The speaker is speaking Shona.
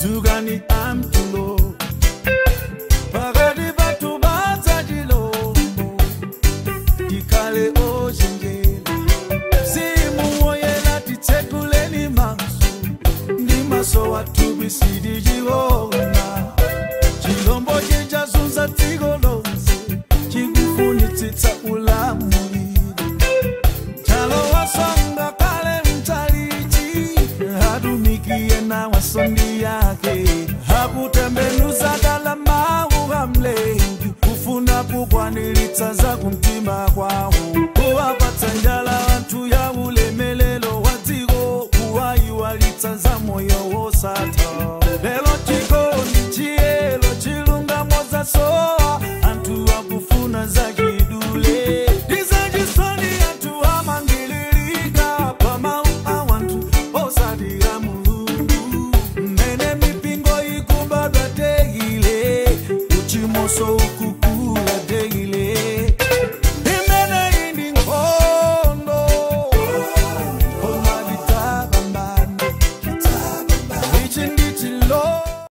dzukani amtulo pakati patubatsajilo ikale ochenjela simuoyelatitsekuleni maso ndi maso watubisidi jiwona chilombo chinchazunza dziko lonse chikufunitsitsa ulamulo na wasoni yake hakutembenuza dalama uhamlenju kufuna za kumtima kwawo kuwapatsa njala wanthu ya ulemelelo dziko kuwayiwalitsaza sou o cu